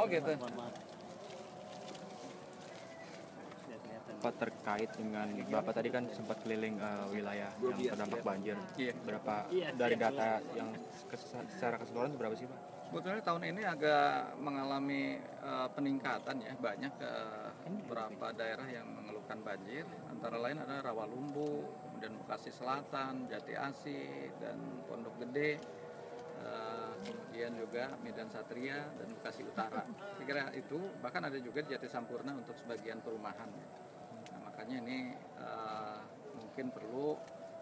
Oh gitu. Pak terkait dengan Bapak tadi kan sempat keliling eh, wilayah yang terdampak banjir. Iya. Berapa Iya, dari siap, data yang secara keseluruhan berapa sih Pak? Sebetulnya tahun ini agak mengalami eh, peningkatan ya banyak eh, beberapa daerah yang mengeluhkan banjir antara lain ada Rawalumbu, kemudian Bekasi Selatan, Jati Asih dan Pondok Gede, kemudian juga Medan Satria dan Bekasi Utara. Saya kira itu bahkan ada juga Jati Sampurna untuk sebagian perumahan. Nah, makanya ini eh, mungkin perlu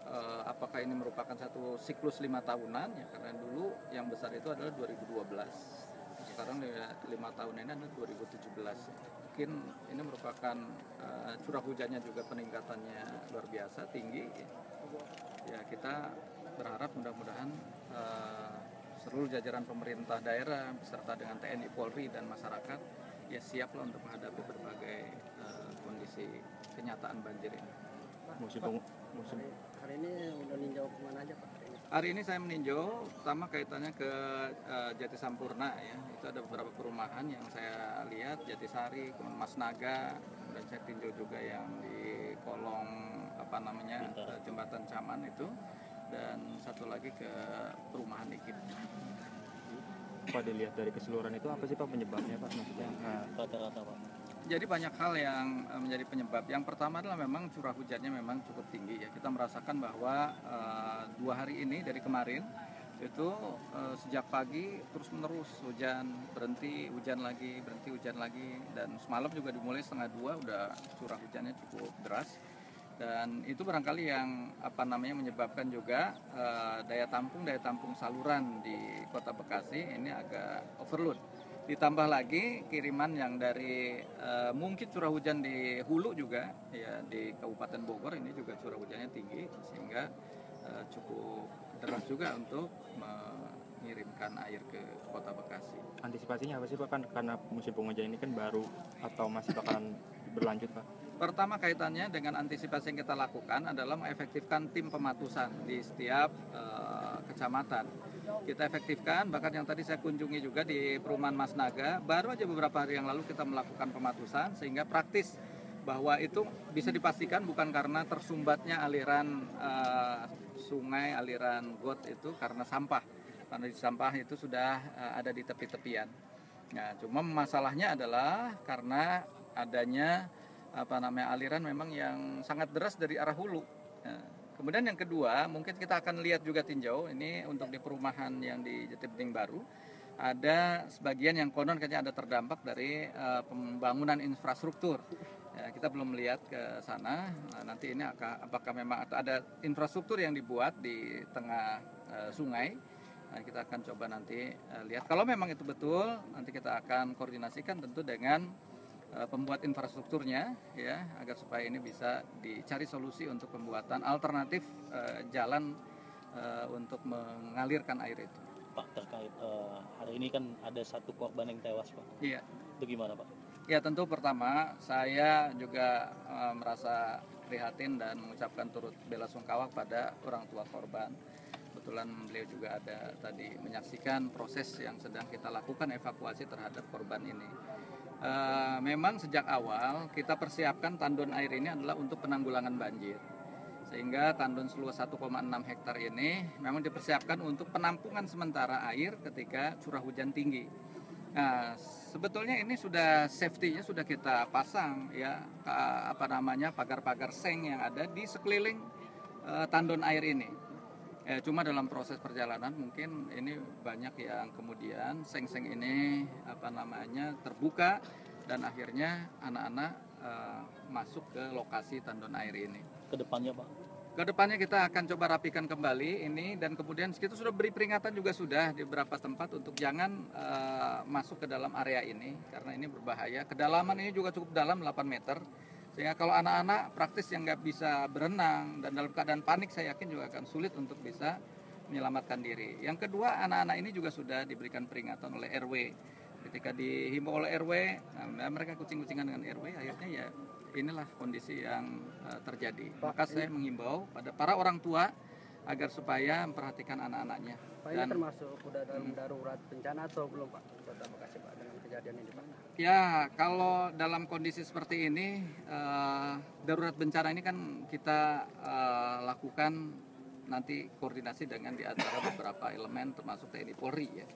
eh, apakah ini merupakan satu siklus lima tahunan ya karena dulu yang besar itu adalah 2012 sekarang ya, lima tahun ini adalah 2017 mungkin ini merupakan eh, curah hujannya juga peningkatannya luar biasa tinggi ya kita berharap mudah-mudahan eh, seluruh jajaran pemerintah daerah beserta dengan TNI Polri dan masyarakat ya siaplah untuk menghadapi berbagai eh, kondisi kenyataan banjir ini. Musim pengu- musim Hari ini udah ninjau ke mana aja Pak? Hari ini? Saya meninjau pertama kaitannya ke eh, Jati Sampurna ya. Itu ada beberapa perumahan yang saya lihat Jatisari, kemudian Mas Naga, dan saya tinjau juga yang di kolong apa namanya eh, jembatan Caman itu dan satu lagi ke perumahan Ikip. Pak dilihat dari keseluruhan itu apa sih Pak penyebabnya Pak maksudnya? Nah, Rata-rata Pak. Jadi banyak hal yang eh, menjadi penyebab. Yang pertama adalah memang curah hujannya memang cukup tinggi ya. Kita merasakan bahwa eh, dua hari ini dari kemarin itu eh, sejak pagi terus menerus hujan berhenti hujan lagi berhenti hujan lagi dan semalam juga dimulai setengah dua udah curah hujannya cukup deras dan itu barangkali yang apa namanya menyebabkan juga eh, daya tampung daya tampung saluran di kota Bekasi ini agak overload ditambah lagi kiriman yang dari eh, mungkin curah hujan di hulu juga ya di Kabupaten Bogor ini juga curah hujannya tinggi sehingga eh, cukup deras juga untuk mengirimkan air ke kota Bekasi. antisipasinya apa sih Pak kan karena musim penghujan ini kan baru atau masih bakalan berlanjut Pak? Pertama kaitannya dengan antisipasi yang kita lakukan adalah mengefektifkan tim pematusan di setiap eh, kecamatan. Kita efektifkan, bahkan yang tadi saya kunjungi juga di perumahan Mas Naga, baru aja beberapa hari yang lalu kita melakukan pematusan sehingga praktis bahwa itu bisa dipastikan bukan karena tersumbatnya aliran eh, sungai, aliran got itu karena sampah. Karena di sampah itu sudah eh, ada di tepi-tepian. Nah, cuma masalahnya adalah karena adanya apa namanya aliran memang yang sangat deras dari arah hulu. Nah, kemudian yang kedua, mungkin kita akan lihat juga tinjau ini untuk di perumahan yang di Jati Bening Baru ada sebagian yang konon kayaknya ada terdampak dari eh, pembangunan infrastruktur. Ya, kita belum melihat ke sana. Nah, nanti ini akan, apakah memang ada infrastruktur yang dibuat di tengah eh, sungai. Nah, kita akan coba nanti eh, lihat. Kalau memang itu betul, nanti kita akan koordinasikan tentu dengan pembuat infrastrukturnya, ya, agar supaya ini bisa dicari solusi untuk pembuatan alternatif eh, jalan eh, untuk mengalirkan air itu. Pak terkait eh, hari ini kan ada satu korban yang tewas Pak. Iya. Itu gimana Pak? Ya tentu pertama saya juga eh, merasa prihatin dan mengucapkan turut bela sungkawa pada orang tua korban. Kebetulan beliau juga ada tadi menyaksikan proses yang sedang kita lakukan evakuasi terhadap korban ini. Eh, memang sejak awal kita persiapkan tandon air ini adalah untuk penanggulangan banjir. Sehingga tandon seluas 1,6 hektar ini memang dipersiapkan untuk penampungan sementara air ketika curah hujan tinggi. Nah, sebetulnya ini sudah safety-nya sudah kita pasang ya apa namanya pagar-pagar seng yang ada di sekeliling eh, tandon air ini. Ya, cuma dalam proses perjalanan mungkin ini banyak yang kemudian seng-seng ini apa namanya terbuka dan akhirnya anak-anak eh, masuk ke lokasi tandon air ini. Ke depannya Pak. Ke depannya kita akan coba rapikan kembali ini dan kemudian kita sudah beri peringatan juga sudah di beberapa tempat untuk jangan eh, masuk ke dalam area ini karena ini berbahaya. Kedalaman ini juga cukup dalam 8 meter sehingga kalau anak-anak praktis yang nggak bisa berenang dan dalam keadaan panik saya yakin juga akan sulit untuk bisa menyelamatkan diri. Yang kedua anak-anak ini juga sudah diberikan peringatan oleh RW ketika dihimbau oleh RW nah, mereka kucing-kucingan dengan RW akhirnya ya inilah kondisi yang eh, terjadi maka saya menghimbau pada para orang tua agar supaya memperhatikan anak-anaknya. Pak ini Dan- termasuk udah dalam darurat bencana atau belum Pak? Kota Bekasi Pak dengan kejadian ini Pak. Ya, kalau dalam kondisi seperti ini, eh, darurat bencana ini kan kita eh, lakukan nanti koordinasi dengan di antara beberapa elemen termasuk TNI Polri ya.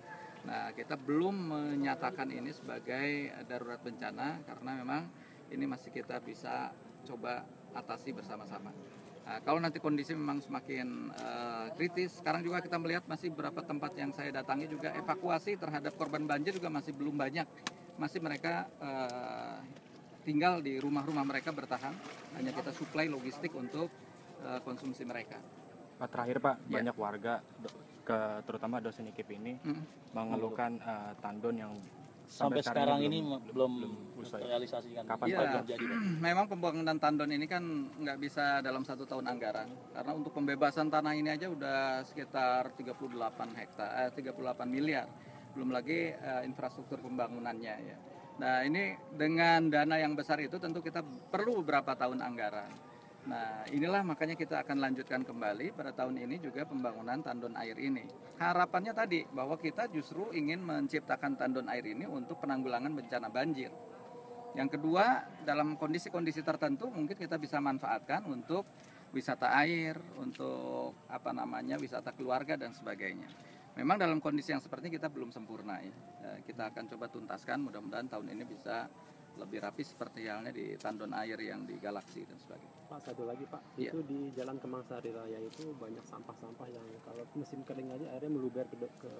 Nah, kita belum menyatakan ini sebagai darurat bencana karena memang ini masih kita bisa coba atasi bersama-sama. Nah, kalau nanti kondisi memang semakin eh, kritis, sekarang juga kita melihat masih beberapa tempat yang saya datangi juga evakuasi terhadap korban banjir juga masih belum banyak. Masih mereka eh, tinggal di rumah-rumah mereka bertahan, hanya kita suplai logistik untuk eh, konsumsi mereka. Pak terakhir Pak, Ya. banyak warga ke terutama dosen IKIP ini Mm. mengeluhkan eh, tandon yang Sampai sekarang ini belum, belum, terrealisasikan. Kapan Iya. Pak? belum jadi. Pak. Memang pembangunan tandon ini kan nggak bisa dalam satu tahun anggaran karena untuk pembebasan tanah ini aja udah sekitar 38 hektar, eh, 38 miliar, belum lagi eh, infrastruktur pembangunannya ya. Nah ini dengan dana yang besar itu tentu kita perlu beberapa tahun anggaran. Nah inilah makanya kita akan lanjutkan kembali pada tahun ini juga pembangunan tandon air ini. Harapannya tadi bahwa kita justru ingin menciptakan tandon air ini untuk penanggulangan bencana banjir. Yang kedua, dalam kondisi-kondisi tertentu mungkin kita bisa manfaatkan untuk wisata air, untuk apa namanya wisata keluarga dan sebagainya. Memang dalam kondisi yang seperti ini kita belum sempurna ya. Eh, Kita akan coba tuntaskan, mudah-mudahan tahun ini bisa lebih rapi seperti halnya di tandon air yang di galaksi dan sebagainya. Pak satu lagi Pak, Iya. itu di Jalan Kemang Sari Raya itu banyak sampah-sampah yang kalau musim kering aja airnya meluber ke, ke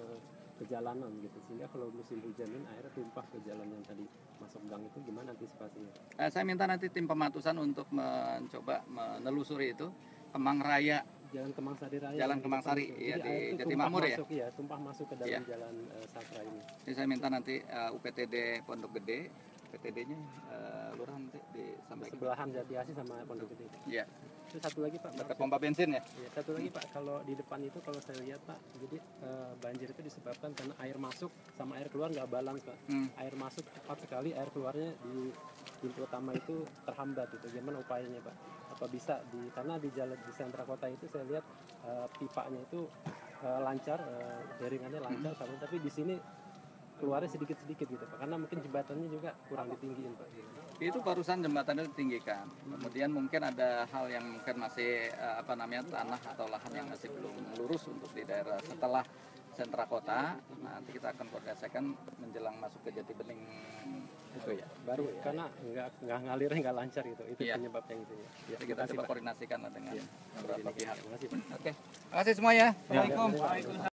ke jalanan gitu sehingga kalau musim hujan airnya tumpah ke jalan yang tadi masuk gang itu gimana antisipasinya? Eh, saya minta nanti tim pematusan untuk mencoba menelusuri itu Kemang Raya Jalan Kemang Sari Raya. Jalan Kemang Sari, iya, Jadi di Jatimamur ya? Iya, tumpah masuk ke dalam Iya. jalan eh, Sakra ini. Jadi saya minta nanti eh, UPTD Pondok Gede, UPTD-nya eh, lurah nanti disampaikan. Sebelahan Jati Asih sama Pondok Gede. Iya, Itu satu lagi Pak. dekat pompa bensin ya. Ya, satu lagi Pak, kalau di depan itu kalau saya lihat Pak, jadi eh, banjir itu disebabkan karena air masuk sama air keluar nggak balance Pak. Hmm. Air masuk cepat sekali, air keluarnya di pintu utama itu terhambat itu. Gimana upayanya Pak? Apa bisa di karena di jalan di sentra kota itu saya lihat eh, pipanya itu eh, lancar, eh, jaringannya lancar, sama, tapi di sini keluarnya sedikit-sedikit gitu Pak. Karena mungkin jembatannya juga kurang ditinggiin Pak. Itu barusan jembatannya ditinggikan. Kemudian mungkin ada hal yang mungkin masih eh, apa namanya tanah atau lahan yang masih belum lurus untuk di daerah setelah sentra kota. Nanti kita akan koordinasikan menjelang masuk ke Jati Bening itu ya. Baru karena nggak nggak ngalirnya nggak lancar gitu. Itu Iya. penyebabnya gitu ya. Ya, kita coba koordinasikan lah dengan beberapa pihak. Terima kasih Pak. Oke. Terima kasih semua ya. Assalamualaikum.